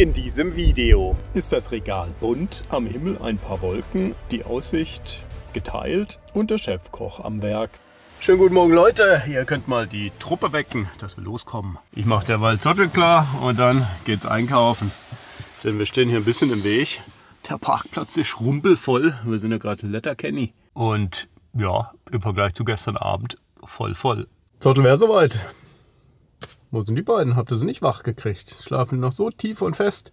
in diesem Video. Ist das Regal bunt, am Himmel ein paar Wolken, die Aussicht geteilt und der Chefkoch am Werk. Schönen guten Morgen Leute, ihr könnt mal die Truppe wecken, dass wir loskommen. Ich mache derweil Zottel klar und dann geht's einkaufen. Denn wir stehen hier ein bisschen im Weg. Der Parkplatz ist rumpelvoll, wir sind ja gerade in Letterkenny. Und ja, im Vergleich zu gestern Abend voll voll. Zottel wäre soweit. Wo sind die beiden? Habt ihr sie nicht wach gekriegt? Schlafen die noch so tief und fest?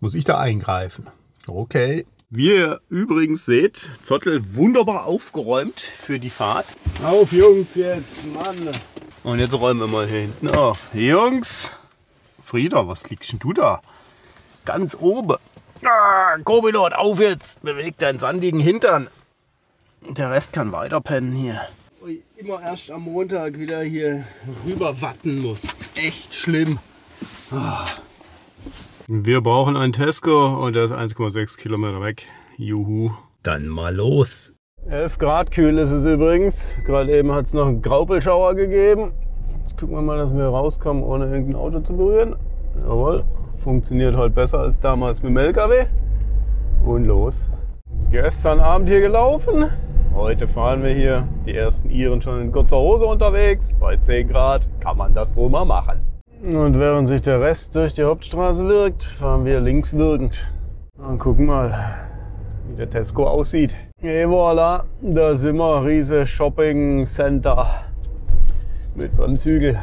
Muss ich da eingreifen? Okay. Wie ihr übrigens seht, Zottel wunderbar aufgeräumt für die Fahrt. Auf Jungs jetzt, Mann. Und jetzt räumen wir mal hier hinten auf. Jungs! Frieda, was liegst denn du da? Ganz oben. Ah, Copilot, auf jetzt! Beweg deinen sandigen Hintern. Der Rest kann weiter pennen hier. Immer erst am Montag wieder hier rüber watten muss. Echt schlimm. Ah. Wir brauchen einen Tesco und der ist 1,6 Kilometer weg. Juhu. Dann mal los. 11 Grad kühl ist es übrigens. Gerade eben hat es noch einen Graupelschauer gegeben. Jetzt gucken wir mal, dass wir rauskommen, ohne irgendein Auto zu berühren. Jawohl, funktioniert heute besser als damals mit dem LKW. Und los. Gestern Abend hier gelaufen. Heute fahren wir hier. Die ersten Iren schon in kurzer Hose unterwegs. Bei 10 Grad kann man das wohl mal machen. Und während sich der Rest durch die Hauptstraße wirkt, fahren wir links wirkend. Und gucken mal, wie der Tesco aussieht. Et voilà, da sind wir, riese Shopping Center mit beim Zügel.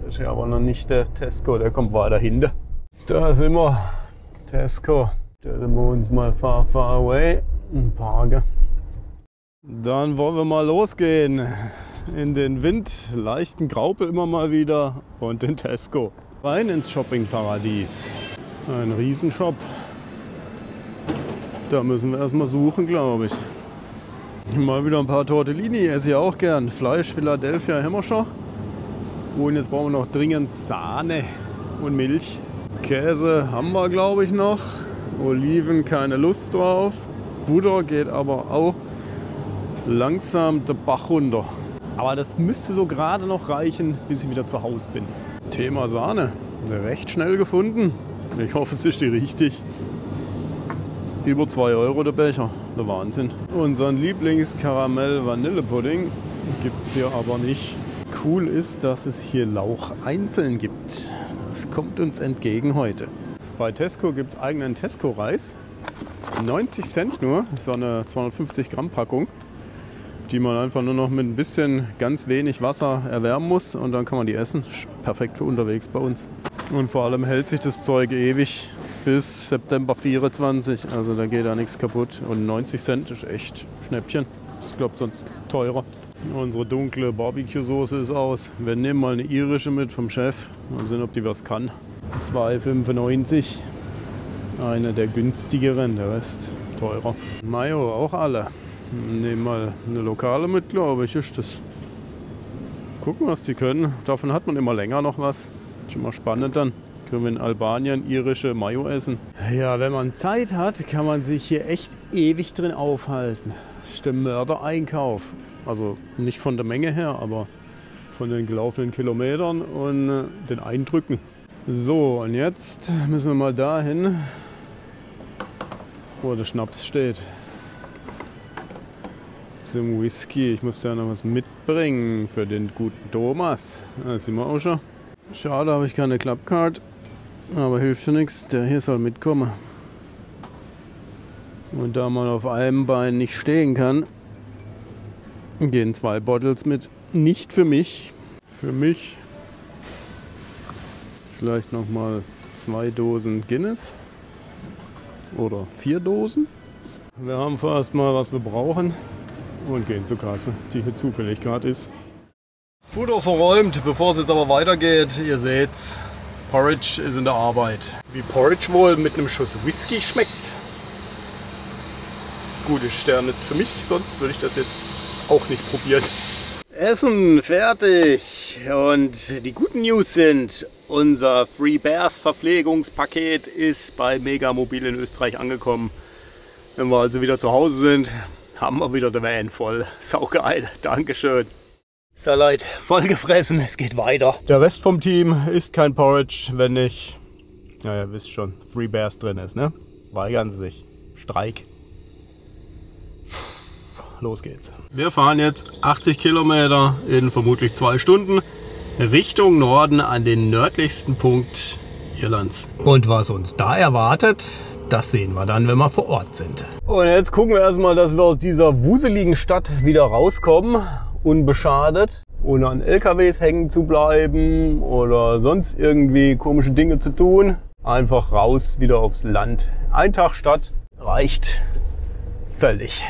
Das ist ja aber noch nicht der Tesco, der kommt weiter hinten. Da sind wir, Tesco. Stellen wir uns mal far, far away und parken. Dann wollen wir mal losgehen in den Wind, leichten Graupel immer mal wieder und den Tesco. Rein ins Shoppingparadies. Ein Riesenshop. Da müssen wir erstmal suchen, glaube ich. Mal wieder ein paar Tortellini, esse ich auch gern. Fleisch, Philadelphia, Hämmerscher. Und jetzt brauchen wir noch dringend Sahne und Milch. Käse haben wir, glaube ich, noch. Oliven, keine Lust drauf. Butter geht aber auch langsam der Bach runter. Aber das müsste so gerade noch reichen, bis ich wieder zu Hause bin. Thema Sahne. Recht schnell gefunden. Ich hoffe, es ist die richtig. Über 2 Euro der Becher. Der Wahnsinn. Unseren Lieblings-Karamell-Vanillepudding gibt es hier aber nicht. Cool ist, dass es hier Lauch einzeln gibt. Das kommt uns entgegen heute. Bei Tesco gibt es eigenen Tesco-Reis. 90 Cent nur, so eine 250 Gramm Packung die man einfach nur noch mit ein bisschen ganz wenig Wasser erwärmen muss und dann kann man die essen. Perfekt für unterwegs bei uns. Und vor allem hält sich das Zeug ewig bis September 24. Also da geht da nichts kaputt. Und 90 Cent ist echt Schnäppchen. Ich glaube sonst teurer. Unsere dunkle Barbecue-Soße ist aus. Wir nehmen mal eine irische mit vom Chef. Mal sehen, ob die was kann. 2,95. Eine der günstigeren, der Rest teurer. Mayo auch alle. Nehmen mal eine lokale mit, glaube ich, ist das. Gucken, was die können. Davon hat man immer länger noch was. Schon mal spannend dann. Können wir in Albanien irische Mayo essen. Ja, wenn man Zeit hat, kann man sich hier echt ewig drin aufhalten. Das ist der Mördereinkauf. Also nicht von der Menge her, aber von den gelaufenen Kilometern und äh, den Eindrücken. So, und jetzt müssen wir mal dahin, wo der Schnaps steht zum Whisky. Ich muss ja noch was mitbringen für den guten Thomas. Da sind wir auch schon. Schade, habe ich keine Clubcard. Aber hilft schon nichts. Der hier soll mitkommen. Und da man auf einem Bein nicht stehen kann, gehen zwei Bottles mit. Nicht für mich. Für mich vielleicht noch mal zwei Dosen Guinness oder vier Dosen. Wir haben vorerst mal, was wir brauchen und gehen zur Kasse, die hier zufällig gerade ist. Futter verräumt, bevor es jetzt aber weitergeht. Ihr seht's, Porridge ist in der Arbeit. Wie Porridge wohl mit einem Schuss Whisky schmeckt. Gute Sterne für mich, sonst würde ich das jetzt auch nicht probieren. Essen fertig und die guten News sind, unser Free Bears Verpflegungspaket ist bei Megamobil in Österreich angekommen. Wenn wir also wieder zu Hause sind, haben wir wieder den Van voll. Saugeil, Dankeschön. So Leute, voll gefressen, es geht weiter. Der Rest vom Team isst kein Porridge, wenn ich Ja, ihr wisst schon, Three Bears drin ist, ne? Weigern sie sich. Streik. Los geht's. Wir fahren jetzt 80 Kilometer in vermutlich zwei Stunden Richtung Norden an den nördlichsten Punkt Irlands. Und was uns da erwartet, das sehen wir dann, wenn wir vor Ort sind. Und jetzt gucken wir erstmal, dass wir aus dieser wuseligen Stadt wieder rauskommen, unbeschadet, ohne an LKWs hängen zu bleiben oder sonst irgendwie komische Dinge zu tun. Einfach raus, wieder aufs Land. Ein Tag Stadt reicht völlig.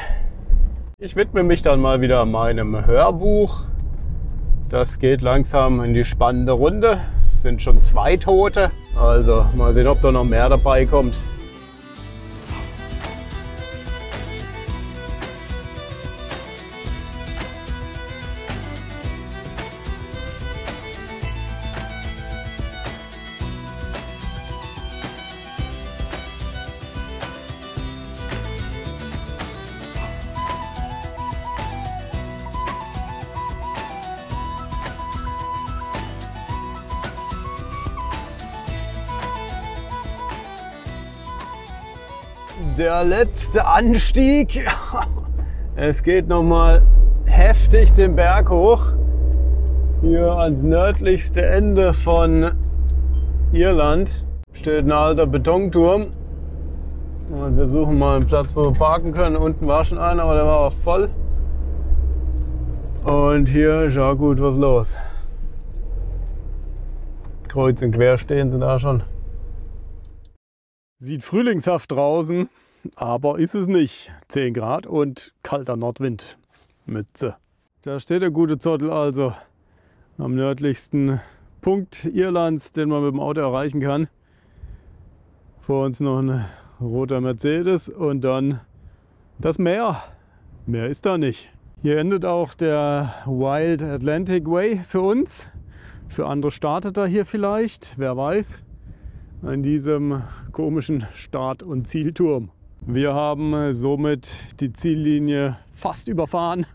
Ich widme mich dann mal wieder meinem Hörbuch. Das geht langsam in die spannende Runde. Es sind schon zwei Tote. Also mal sehen, ob da noch mehr dabei kommt. Letzte Anstieg. Es geht noch mal heftig den Berg hoch. Hier ans nördlichste Ende von Irland steht ein alter Betonturm. Und wir suchen mal einen Platz, wo wir parken können. Unten war schon einer, aber der war auch voll. Und hier ist auch gut was los. Kreuz und quer stehen sie da schon. Sieht frühlingshaft draußen aber ist es nicht. 10 Grad und kalter Nordwind. Mütze. Da steht der gute Zottel also am nördlichsten Punkt Irlands, den man mit dem Auto erreichen kann. Vor uns noch ein roter Mercedes und dann das Meer. Mehr ist da nicht. Hier endet auch der Wild Atlantic Way für uns. Für andere startet er hier vielleicht, wer weiß, an diesem komischen Start- und Zielturm. Wir haben äh, somit die Ziellinie fast überfahren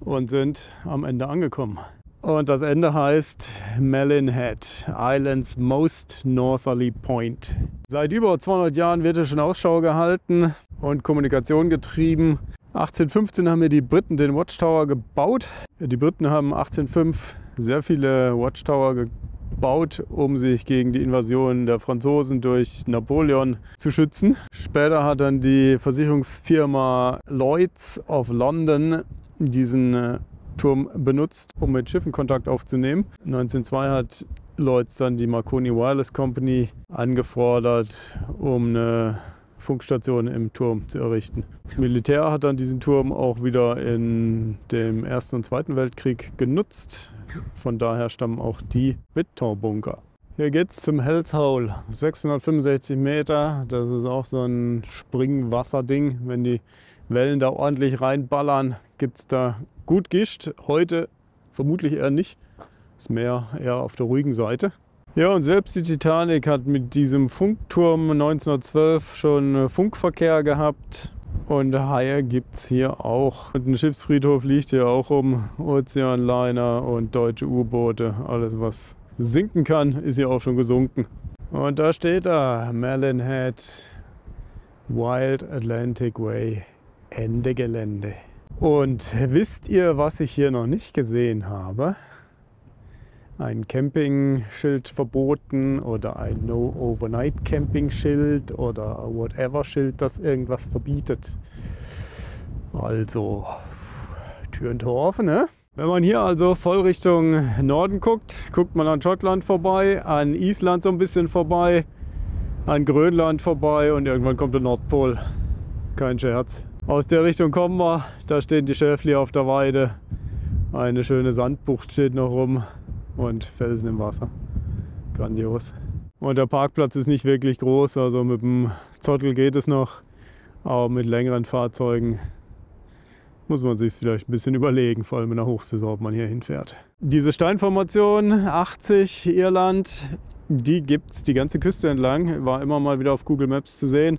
und sind am Ende angekommen. Und das Ende heißt Mellin Head, Islands most northerly point. Seit über 200 Jahren wird hier schon Ausschau gehalten und Kommunikation getrieben. 1815 haben hier die Briten den Watchtower gebaut. Die Briten haben 1805 sehr viele Watchtower gebaut baut, um sich gegen die Invasion der Franzosen durch Napoleon zu schützen. Später hat dann die Versicherungsfirma Lloyds of London diesen äh, Turm benutzt, um mit Schiffen Kontakt aufzunehmen. 1902 hat Lloyds dann die Marconi Wireless Company angefordert, um eine Funkstation im Turm zu errichten. Das Militär hat dann diesen Turm auch wieder in dem Ersten und Zweiten Weltkrieg genutzt. Von daher stammen auch die Bittor-Bunker. Hier geht es zum Hells Hole, 665 Meter. Das ist auch so ein Springwasserding. Wenn die Wellen da ordentlich reinballern, gibt es da gut Gischt. Heute vermutlich eher nicht. Das Meer eher auf der ruhigen Seite. Ja, und selbst die Titanic hat mit diesem Funkturm 1912 schon Funkverkehr gehabt. Und Haie gibt es hier auch. Und ein Schiffsfriedhof liegt hier auch um. Ozeanliner und deutsche U-Boote. Alles, was sinken kann, ist hier auch schon gesunken. Und da steht er, Merlin Head, Wild Atlantic Way, Ende Gelände. Und wisst ihr, was ich hier noch nicht gesehen habe? Ein Camping-Schild verboten oder ein No-Overnight-Camping-Schild oder whatever-Schild, das irgendwas verbietet. Also Tür und Tor offen, ne? Wenn man hier also voll Richtung Norden guckt, guckt man an Schottland vorbei, an Island so ein bisschen vorbei, an Grönland vorbei und irgendwann kommt der Nordpol. Kein Scherz. Aus der Richtung kommen wir, da stehen die Schäfli auf der Weide. Eine schöne Sandbucht steht noch rum und Felsen im Wasser. Grandios. Und der Parkplatz ist nicht wirklich groß, also mit dem Zottel geht es noch, aber mit längeren Fahrzeugen muss man sich vielleicht ein bisschen überlegen, vor allem in der Hochsaison, ob man hier hinfährt. Diese Steinformation 80 Irland, die gibt es die ganze Küste entlang, war immer mal wieder auf Google Maps zu sehen.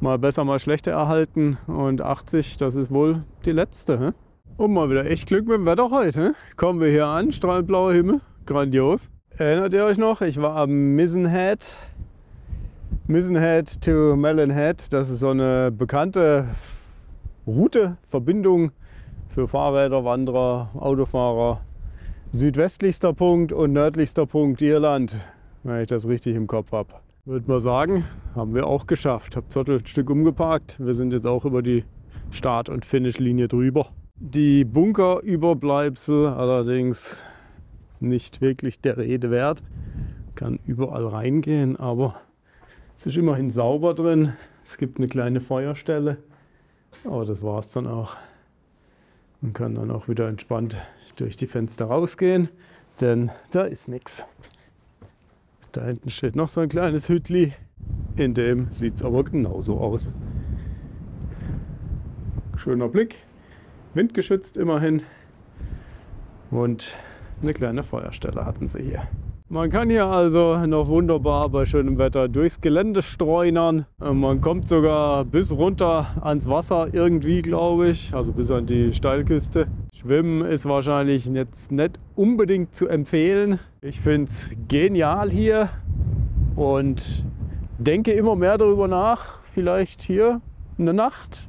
Mal besser, mal schlechter erhalten und 80, das ist wohl die letzte. He? Und mal wieder echt Glück mit dem Wetter heute. Kommen wir hier an, strahlend blauer Himmel, grandios. Erinnert ihr euch noch? Ich war am Misenhead Misen Head to Melon Head. Das ist so eine bekannte Route, Verbindung für Fahrräder, Wanderer, Autofahrer. Südwestlichster Punkt und nördlichster Punkt Irland, wenn ich das richtig im Kopf habe. Würde man sagen, haben wir auch geschafft. Hab Zottel ein Stück umgeparkt. Wir sind jetzt auch über die Start- und Finishlinie drüber. Die Bunkerüberbleibsel allerdings nicht wirklich der Rede wert. Kann überall reingehen, aber es ist immerhin sauber drin. Es gibt eine kleine Feuerstelle. Aber das war es dann auch. Man kann dann auch wieder entspannt durch die Fenster rausgehen, denn da ist nichts. Da hinten steht noch so ein kleines Hütli. In dem sieht es aber genauso aus. Schöner Blick, windgeschützt immerhin. Und eine kleine Feuerstelle hatten sie hier. Man kann hier also noch wunderbar bei schönem Wetter durchs Gelände streunern. Äh, man kommt sogar bis runter ans Wasser irgendwie, glaube ich, also bis an die Steilküste. Schwimmen ist wahrscheinlich jetzt nicht unbedingt zu empfehlen. Ich finde es genial hier und denke immer mehr darüber nach, vielleicht hier eine Nacht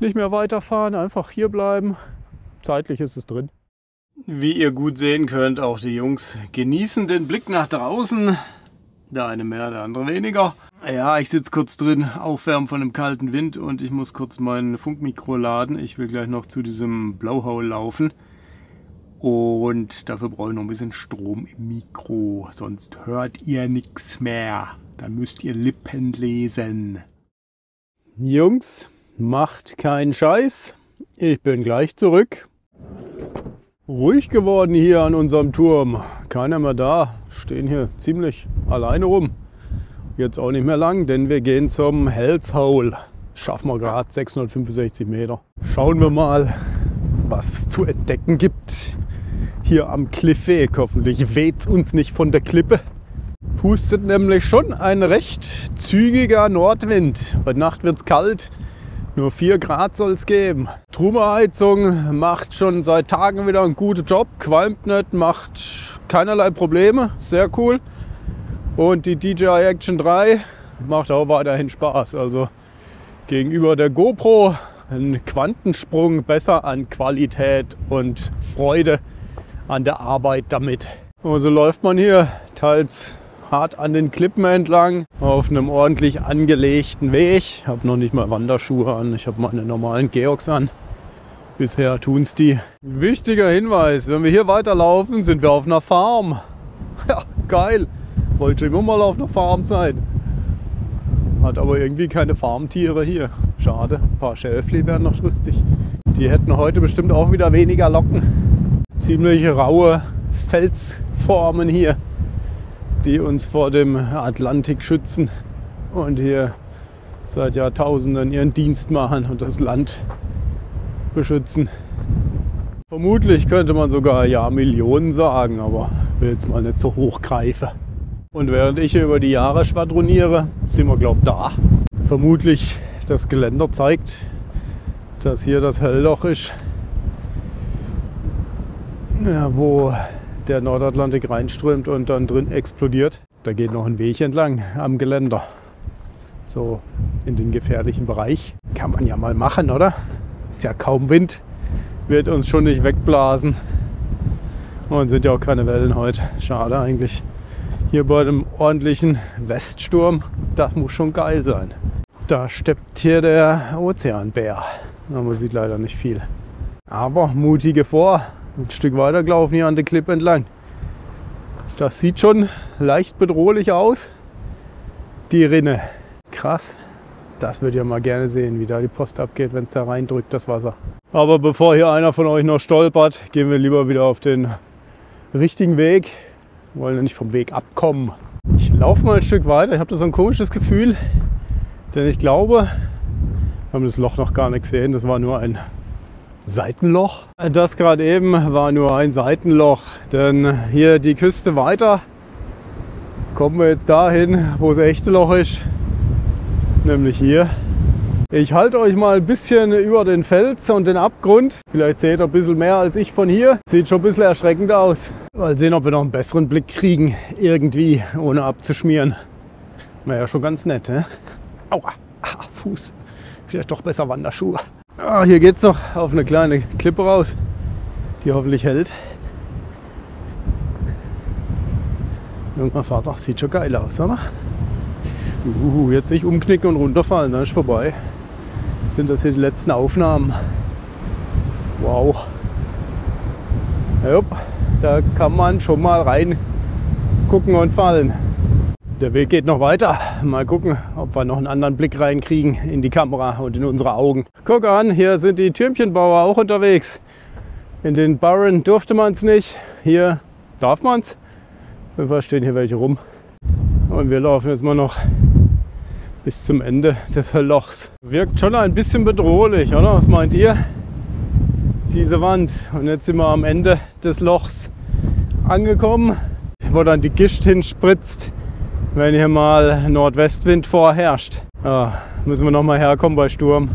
nicht mehr weiterfahren, einfach hier bleiben. Zeitlich ist es drin. Wie ihr gut sehen könnt, auch die Jungs genießen den Blick nach draußen. Der eine mehr, der andere weniger. Ja, ich sitze kurz drin, aufwärmen von dem kalten Wind und ich muss kurz mein Funkmikro laden. Ich will gleich noch zu diesem Blowhole laufen. Und dafür brauche ich noch ein bisschen Strom im Mikro, sonst hört ihr nichts mehr. Dann müsst ihr Lippen lesen. Jungs, macht keinen Scheiß. Ich bin gleich zurück ruhig geworden hier an unserem Turm. Keiner mehr da. Stehen hier ziemlich alleine rum. Jetzt auch nicht mehr lang, denn wir gehen zum Hells Hole. Schaffen wir gerade 665 Meter. Schauen wir mal, was es zu entdecken gibt. Hier am Kliffweg. Hoffentlich weht es uns nicht von der Klippe. Pustet nämlich schon ein recht zügiger Nordwind. Heute Nacht wird es kalt. Nur 4 Grad soll es geben. Trumerheizung macht schon seit Tagen wieder einen guten Job, qualmt nicht, macht keinerlei Probleme, sehr cool. Und die DJI Action 3 macht auch weiterhin Spaß. Also gegenüber der GoPro ein Quantensprung besser an Qualität und Freude an der Arbeit damit. Und so läuft man hier teils hart an den Klippen entlang auf einem ordentlich angelegten Weg. Ich habe noch nicht mal Wanderschuhe an, ich habe meine normalen Georgs an. Bisher tun es die. Wichtiger Hinweis, wenn wir hier weiterlaufen, sind wir auf einer Farm. Ja, geil. Wollte immer mal auf einer Farm sein. Hat aber irgendwie keine Farmtiere hier. Schade. Ein paar Schäfli wären noch lustig. Die hätten heute bestimmt auch wieder weniger Locken. Ziemlich raue Felsformen hier die uns vor dem Atlantik schützen und hier seit Jahrtausenden ihren Dienst machen und das Land beschützen. Vermutlich könnte man sogar ja Millionen sagen, aber will jetzt mal nicht so hoch greifen. Und während ich hier über die Jahre schwadroniere, sind wir glaube da. Vermutlich das Geländer zeigt, dass hier das Hellloch ist, ja, wo der Nordatlantik reinströmt und dann drin explodiert. Da geht noch ein Weg entlang am Geländer. So in den gefährlichen Bereich. Kann man ja mal machen, oder? Ist ja kaum Wind. Wird uns schon nicht wegblasen. Und sind ja auch keine Wellen heute. Schade eigentlich. Hier bei dem ordentlichen Weststurm, das muss schon geil sein. Da steppt hier der Ozeanbär. Aber man sieht leider nicht viel. Aber mutige vor. Ein Stück weiter gelaufen hier an der Klippe entlang. Das sieht schon leicht bedrohlich aus. Die Rinne. Krass. Das würde ich ja mal gerne sehen, wie da die Post abgeht, wenn es da reindrückt, das Wasser. Aber bevor hier einer von euch noch stolpert, gehen wir lieber wieder auf den richtigen Weg. Wir wollen ja nicht vom Weg abkommen. Ich laufe mal ein Stück weiter. Ich habe da so ein komisches Gefühl, denn ich glaube, wir haben das Loch noch gar nicht gesehen. Das war nur ein Seitenloch. Das gerade eben war nur ein Seitenloch, denn hier die Küste weiter kommen wir jetzt dahin, wo das echte Loch ist, nämlich hier. Ich halte euch mal ein bisschen über den Fels und den Abgrund. Vielleicht seht ihr ein bisschen mehr als ich von hier. Sieht schon ein bisschen erschreckend aus. Mal sehen, ob wir noch einen besseren Blick kriegen, irgendwie, ohne abzuschmieren. Wäre ja schon ganz nett, ne? Aua, ah, Fuß. Vielleicht doch besser Wanderschuhe. Ah, hier geht's noch auf eine kleine Klippe raus, die hoffentlich hält. Irgendwann Vater, sieht schon geil aus, oder? Uh, jetzt nicht umknicken und runterfallen, dann ist vorbei. Sind das hier die letzten Aufnahmen? Wow. Jupp, da kann man schon mal rein gucken und fallen. Der Weg geht noch weiter. Mal gucken, ob wir noch einen anderen Blick reinkriegen in die Kamera und in unsere Augen. Guck an, hier sind die Türmchenbauer auch unterwegs. In den Barren durfte man es nicht. Hier darf man es. Wir stehen hier welche rum. Und wir laufen jetzt mal noch bis zum Ende des Lochs. Wirkt schon ein bisschen bedrohlich, oder? Was meint ihr? Diese Wand. Und jetzt sind wir am Ende des Lochs angekommen, wo dann die Gischt hinspritzt wenn hier mal Nordwestwind vorherrscht. Ja, müssen wir noch mal herkommen bei Sturm.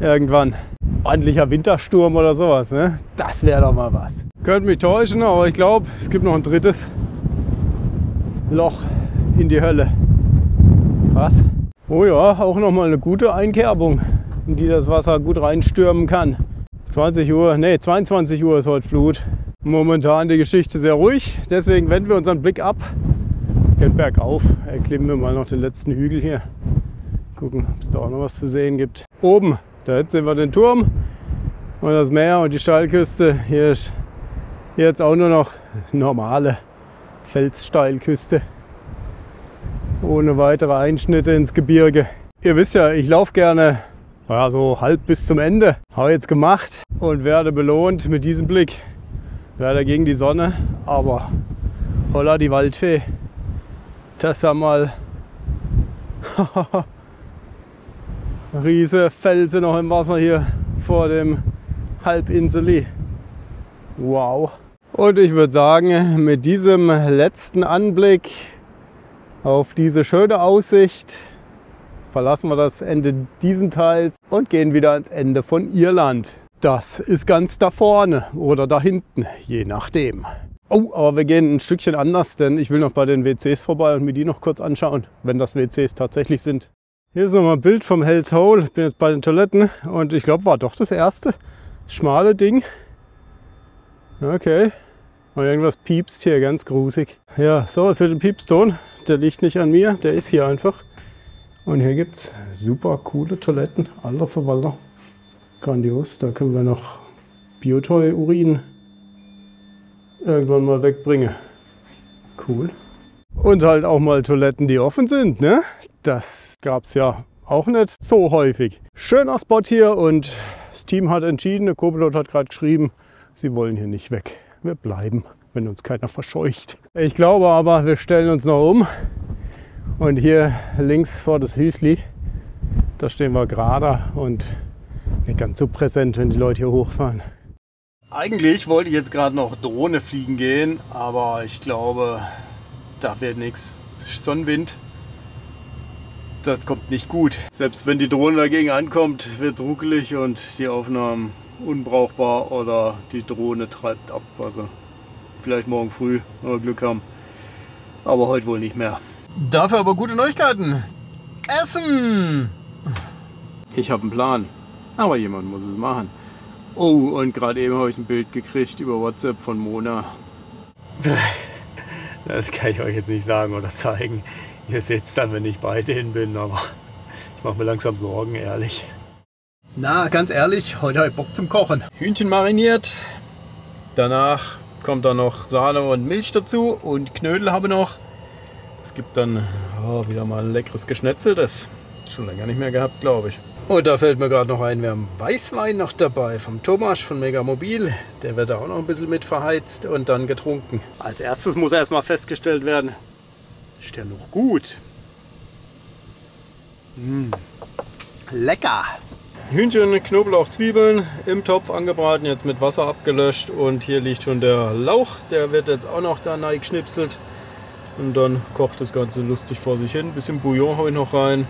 Irgendwann. Ordentlicher Wintersturm oder sowas. Ne? Das wäre doch mal was. Könnte mich täuschen, aber ich glaube, es gibt noch ein drittes Loch in die Hölle. Krass. Oh ja, auch noch mal eine gute Einkerbung, in die das Wasser gut reinstürmen kann. 20 Uhr, nee, 22 Uhr ist heute Flut. Momentan die Geschichte sehr ruhig, deswegen wenden wir unseren Blick ab geht bergauf. Erklimmen wir mal noch den letzten Hügel hier. Gucken, ob es da auch noch was zu sehen gibt. Oben, da sehen wir den Turm und das Meer und die Steilküste. Hier ist jetzt auch nur noch normale Felssteilküste. Ohne weitere Einschnitte ins Gebirge. Ihr wisst ja, ich laufe gerne ja, so halb bis zum Ende. Habe jetzt gemacht und werde belohnt mit diesem Blick. Leider gegen die Sonne, aber holla die Waldfee dass er mal riese Felsen noch im Wasser hier vor dem Halbinseli. Wow. Und ich würde sagen, mit diesem letzten Anblick auf diese schöne Aussicht verlassen wir das Ende diesen Teils und gehen wieder ans Ende von Irland. Das ist ganz da vorne oder da hinten, je nachdem. Oh, aber wir gehen ein Stückchen anders, denn ich will noch bei den WCs vorbei und mir die noch kurz anschauen, wenn das WCs tatsächlich sind. Hier ist nochmal ein Bild vom Hell's Hole. Ich bin jetzt bei den Toiletten und ich glaube, war doch das erste schmale Ding. Okay. Und irgendwas piepst hier, ganz grusig. Ja, so, für den Piepston, der liegt nicht an mir, der ist hier einfach. Und hier gibt es super coole Toiletten, alter Verwalter. Grandios, da können wir noch Biotoy-Urin irgendwann mal wegbringe. Cool. Und halt auch mal Toiletten, die offen sind. Ne? Das gab es ja auch nicht so häufig. Schöner Spot hier und das Team hat entschieden, der Co-Pilot hat gerade geschrieben, sie wollen hier nicht weg. Wir bleiben, wenn uns keiner verscheucht. Ich glaube aber, wir stellen uns noch um. Und hier links vor das Hüsli, da stehen wir gerade und nicht ganz so präsent, wenn die Leute hier hochfahren. Eigentlich wollte ich jetzt gerade noch Drohne fliegen gehen, aber ich glaube, da wird nichts. Sonnenwind. Das kommt nicht gut. Selbst wenn die Drohne dagegen ankommt, wird es ruckelig und die Aufnahmen unbrauchbar oder die Drohne treibt ab. Also vielleicht morgen früh, wenn wir Glück haben. Aber heute wohl nicht mehr. Dafür aber gute Neuigkeiten. Essen! Ich habe einen Plan. Aber jemand muss es machen. Oh, und gerade eben habe ich ein Bild gekriegt über WhatsApp von Mona. Das kann ich euch jetzt nicht sagen oder zeigen. Ihr seht es dann, wenn ich bei denen bin, aber ich mache mir langsam Sorgen, ehrlich. Na, ganz ehrlich, heute habe ich Bock zum Kochen. Hühnchen mariniert. Danach kommt dann noch Sahne und Milch dazu und Knödel habe ich noch. Es gibt dann oh, wieder mal ein leckeres Geschnetzeltes. Schon länger nicht mehr gehabt, glaube ich. Und da fällt mir gerade noch ein, wir haben Weißwein noch dabei vom Thomas von Megamobil. Der wird da auch noch ein bisschen mit verheizt und dann getrunken. Als erstes muss erstmal festgestellt werden, ist der noch gut? Mmh. Lecker! Hühnchen, Knoblauch, Zwiebeln im Topf angebraten, jetzt mit Wasser abgelöscht und hier liegt schon der Lauch, der wird jetzt auch noch da geschnipselt und dann kocht das Ganze lustig vor sich hin. Ein bisschen Bouillon habe ich noch rein.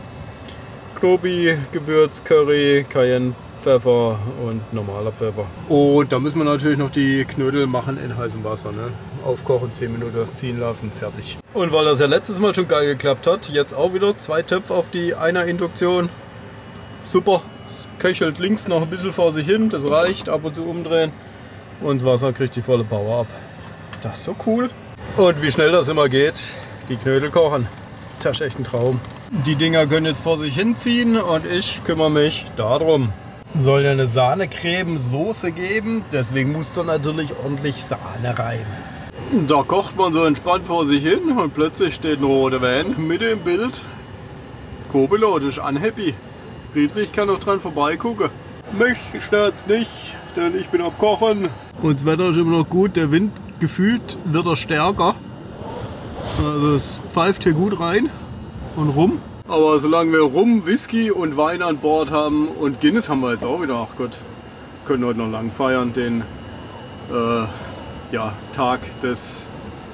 Knobi, Gewürz, Curry, Cayenne, Pfeffer und normaler Pfeffer. Und da müssen wir natürlich noch die Knödel machen in heißem Wasser. Ne? Aufkochen, 10 Minuten ziehen lassen, fertig. Und weil das ja letztes Mal schon geil geklappt hat, jetzt auch wieder zwei Töpfe auf die einer Induktion. Super, es köchelt links noch ein bisschen vor sich hin, das reicht, ab und zu umdrehen. Und das Wasser kriegt die volle Power ab. Das ist so cool. Und wie schnell das immer geht, die Knödel kochen. Das ist echt ein Traum. Die Dinger können jetzt vor sich hinziehen und ich kümmere mich darum. Soll ja eine Sahnecreme-Soße geben, deswegen muss da natürlich ordentlich Sahne rein. Da kocht man so entspannt vor sich hin und plötzlich steht ein roter Van mit im Bild. Kobelot ist unhappy. Friedrich kann noch dran vorbeigucken. Mich stört's nicht, denn ich bin am Kochen. Und das Wetter ist immer noch gut, der Wind gefühlt wird er stärker. Also es pfeift hier gut rein und rum. Aber solange wir Rum, Whisky und Wein an Bord haben und Guinness haben wir jetzt auch wieder, ach Gott, können heute noch lang feiern, den äh, ja, Tag des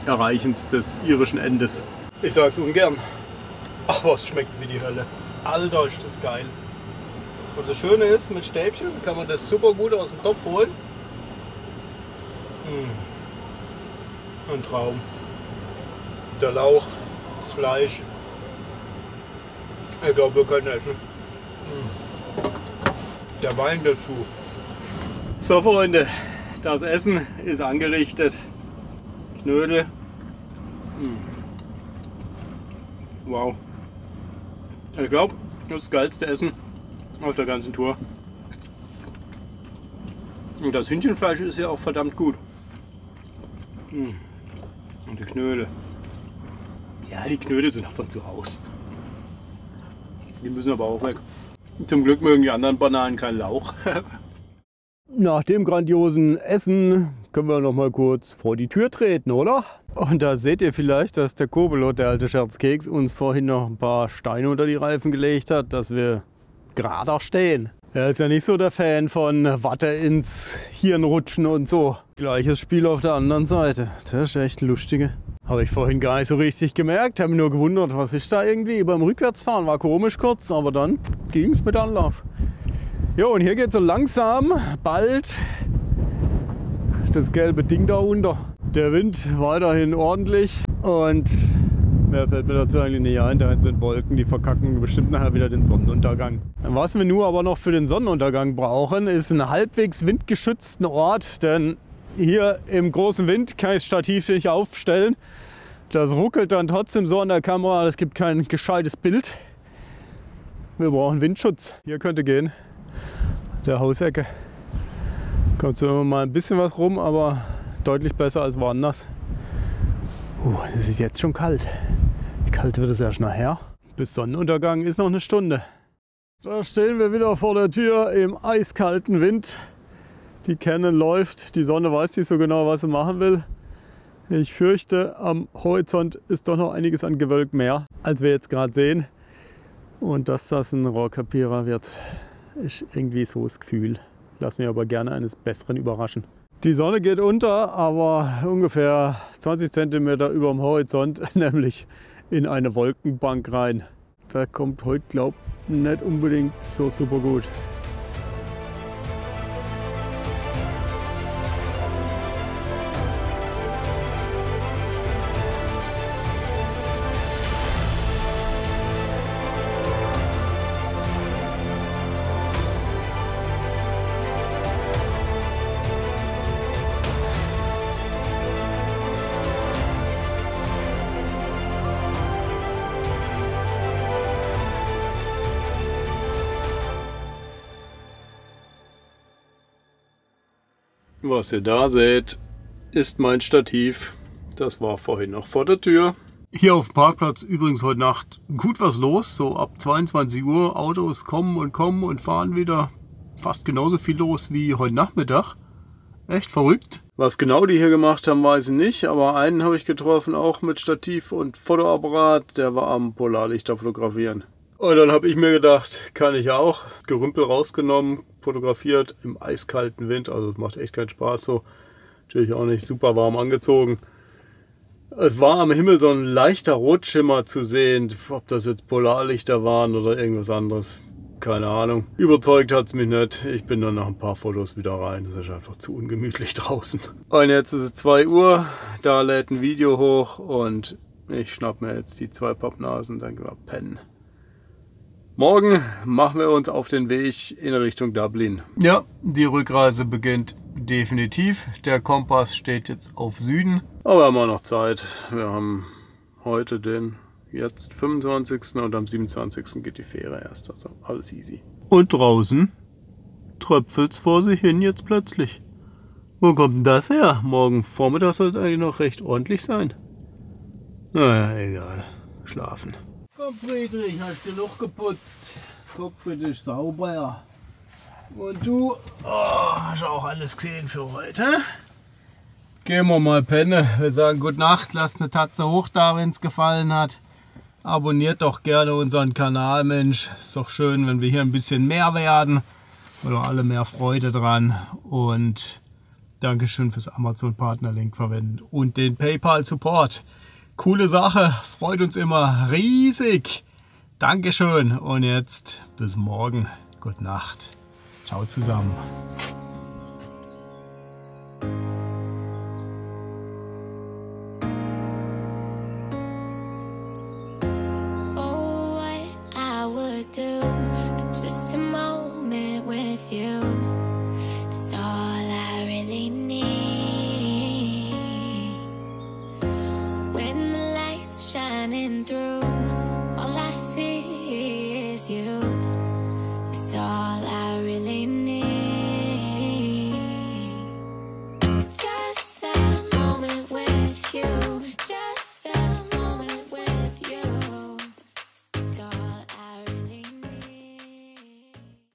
Erreichens des irischen Endes. Ich sag's ungern. Ach was, schmeckt wie die Hölle. Alter, ist das geil. Und das Schöne ist, mit Stäbchen kann man das super gut aus dem Topf holen. Mmh. Ein Traum. Der Lauch, das Fleisch. Ich glaube, wir können essen. Mmh. Der Wein dazu. So Freunde, das Essen ist angerichtet. Knödel. Mmh. Wow. Ich glaube, das das geilste Essen auf der ganzen Tour. Und das Hühnchenfleisch ist ja auch verdammt gut. Hm. Und die Knödel. Ja, die Knödel sind auch von zu Hause. Die müssen aber auch weg. Zum Glück mögen die anderen Bananen keinen Lauch. Nach dem grandiosen Essen können wir noch mal kurz vor die Tür treten, oder? Und da seht ihr vielleicht, dass der Kobelot, der alte Scherzkeks, uns vorhin noch ein paar Steine unter die Reifen gelegt hat, dass wir gerader stehen. Er ist ja nicht so der Fan von Watte ins Hirn rutschen und so. Gleiches Spiel auf der anderen Seite. Das ist echt lustige. Habe ich vorhin gar nicht so richtig gemerkt. Habe mich nur gewundert, was ist da irgendwie beim Rückwärtsfahren. War komisch kurz, aber dann ging es mit Anlauf. Jo, und hier geht so langsam bald das gelbe Ding da unter. Der Wind weiterhin ordentlich und mehr fällt mir dazu eigentlich nicht ein. Da sind Wolken, die verkacken bestimmt nachher wieder den Sonnenuntergang. Was wir nur aber noch für den Sonnenuntergang brauchen, ist einen halbwegs windgeschützten Ort, denn hier im großen Wind kann ich das Stativ nicht aufstellen. Das ruckelt dann trotzdem so an der Kamera, es gibt kein gescheites Bild. Wir brauchen Windschutz. Hier könnte gehen, der Hausecke. Kommt so immer mal ein bisschen was rum, aber deutlich besser als woanders. Uh, das ist jetzt schon kalt. Kalt wird es erst nachher? Bis Sonnenuntergang ist noch eine Stunde. Da stehen wir wieder vor der Tür im eiskalten Wind. Die Canon läuft, die Sonne weiß nicht so genau, was sie machen will. Ich fürchte, am Horizont ist doch noch einiges an Gewölk mehr, als wir jetzt gerade sehen. Und dass das ein Rohrkapierer wird, ist irgendwie so das Gefühl. Lass mich aber gerne eines Besseren überraschen. Die Sonne geht unter, aber ungefähr 20 cm über dem Horizont, nämlich in eine Wolkenbank rein. Da kommt heute, glaub nicht unbedingt so super gut. Was ihr da seht, ist mein Stativ. Das war vorhin noch vor der Tür. Hier auf dem Parkplatz übrigens heute Nacht gut was los. So ab 22 Uhr Autos kommen und kommen und fahren wieder. Fast genauso viel los wie heute Nachmittag. Echt verrückt. Was genau die hier gemacht haben, weiß ich nicht. Aber einen habe ich getroffen, auch mit Stativ und Fotoapparat. Der war am Polarlichter fotografieren. Und dann habe ich mir gedacht, kann ich auch. Gerümpel rausgenommen, fotografiert im eiskalten Wind. Also es macht echt keinen Spaß so. Natürlich auch nicht super warm angezogen. Es war am Himmel so ein leichter Rotschimmer zu sehen, ob das jetzt Polarlichter waren oder irgendwas anderes. keine Ahnung. Überzeugt hat es mich nicht. Ich bin dann nach ein paar Fotos wieder rein. Das ist einfach zu ungemütlich draußen. Und jetzt ist es 2 Uhr. Da lädt ein Video hoch und ich schnapp mir jetzt die zwei Pappnasen und dann gehen wir pennen. Morgen machen wir uns auf den Weg in Richtung Dublin. Ja, die Rückreise beginnt definitiv. Der Kompass steht jetzt auf Süden. Aber wir haben auch noch Zeit. Wir haben heute den jetzt 25. und am 27. geht die Fähre erst. Also alles easy. Und draußen tröpfelt's vor sich hin jetzt plötzlich. Wo kommt denn das her? Morgen Vormittag soll es eigentlich noch recht ordentlich sein. Naja, egal. Schlafen. Komm Friedrich, hast genug geputzt. Cockpit ist sauber. Und du oh, hast auch alles gesehen für heute. Gehen wir mal pennen. Wir sagen Gute Nacht, lasst eine Tatze hoch da, wenn es gefallen hat. Abonniert doch gerne unseren Kanal, Mensch. Ist doch schön, wenn wir hier ein bisschen mehr werden. Oder alle mehr Freude dran. Und Dankeschön fürs Amazon Partner Link verwenden und den PayPal Support. Coole Sache, freut uns immer riesig. Dankeschön und jetzt bis morgen. Gute Nacht. Ciao zusammen.